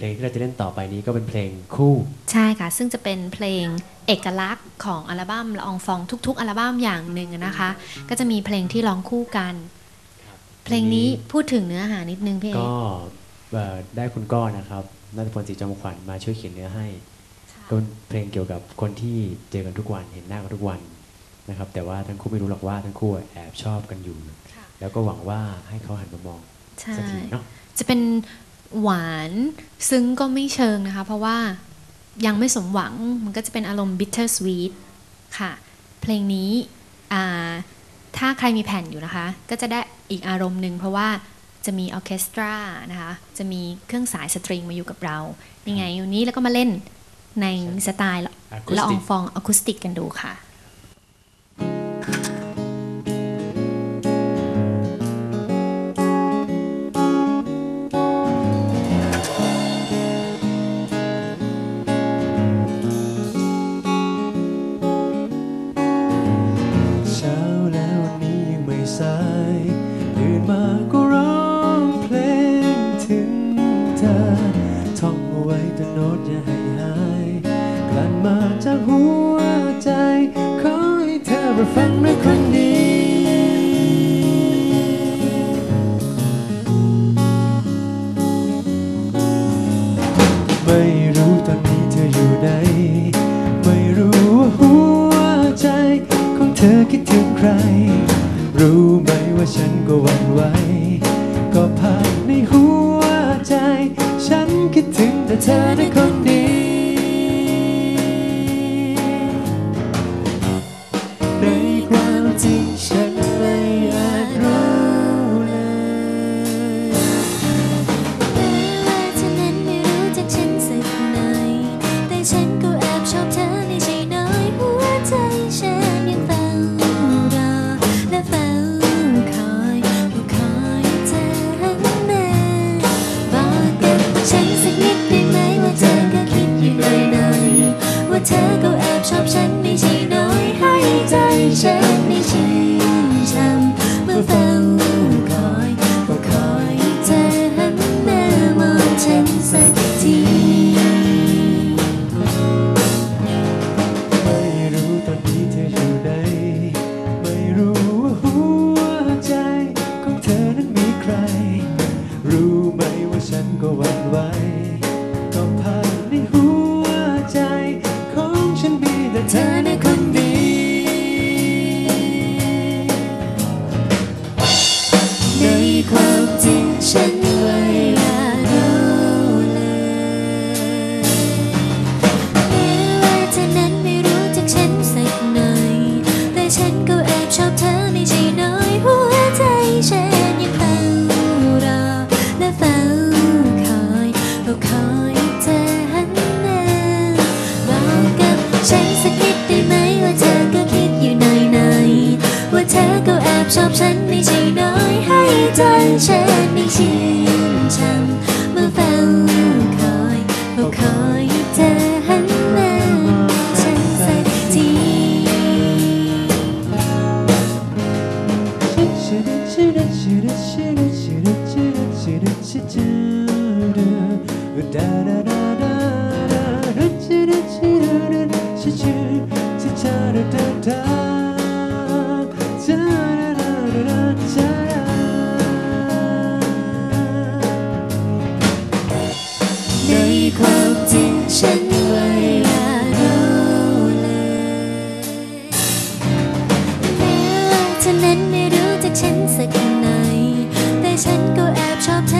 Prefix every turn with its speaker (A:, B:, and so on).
A: เพลงที่เราจะเล่นต่อไปนี้ก็เป็นเพลงคู่
B: ใช่ค่ะ ซึ่งจะเป็นเพลงเอกลักษณ์ของอัลบั้มละอองฟองทุก ๆ อัลบั้มอย่างหนึ่งนะคะ ก็จะมีเพลงที่ร้องคู่กัน เพลงนี้พูดถึงเนื้อหานิดนึงพี่เอ
A: ก็
B: ก
A: เอ่อได้คุณก้อนะครับนัทพลศรีจอมขวัญมาช่วยเขียนเนื้อให้ก็เป็นเพลงเกี่ยวกับคนที่เจอกันทุกวันเห็นหน้ากันทุกวันนะครับ แต่ว่าทั้งคู่ไม่รู้หรอกว่าทั้งคู่แอบชอบกันอยู่ แล้วก็หวังว่าให้เขาหันมามอง
B: ใช่
A: สักทีเนาะ
B: จะเป็น หวานซึ้งก็ไม่เชิงนะคะ เพราะว่ายังไม่สมหวังมันก็จะเป็นอารมณ์ bittersweet ค่ะ เพลงนี้อ่าถ้าใครมีแผ่นอยู่นะคะ ก็จะได้อีกอารมณ์หนึ่งเพราะว่าจะมีออร์เคสตรานะคะ จะมีเครื่องสาย string มาอยู่กับเรา ยังไงวันนี้แล้วก็มาเล่นในสไตล์ละละอองฟองอะคูสติกกันดูค่ะ
C: เธอ ท่องเอาไว้แต่โน้ตอย่าให้หายกลั่นมาจากหัวใจ ขอให้เธอรับฟังในะคนดีไม่รู้ตอนนี้เธออยู่ไหน ไม่รู้ว่าหัวใจ ของเธอคิดถึงใคร รู้ไหมว่าฉันก็หวั่นไหว ฉันคิดถึงแต่เธอในคนเดียว ฉัน
D: สักนิดได้ไหมว่าเธอก็คิดอยู่หน่อยๆว่าเธอก็แอบชอบฉันไม่ใช่น้อยให้ใจฉัน ค
C: วามจริงฉันไม่อาจรู้เลย
D: แม้ว่าเธอนั้นไม่รู้จากฉันสักหน่อยแต่ฉันก็แอบชอบเธอ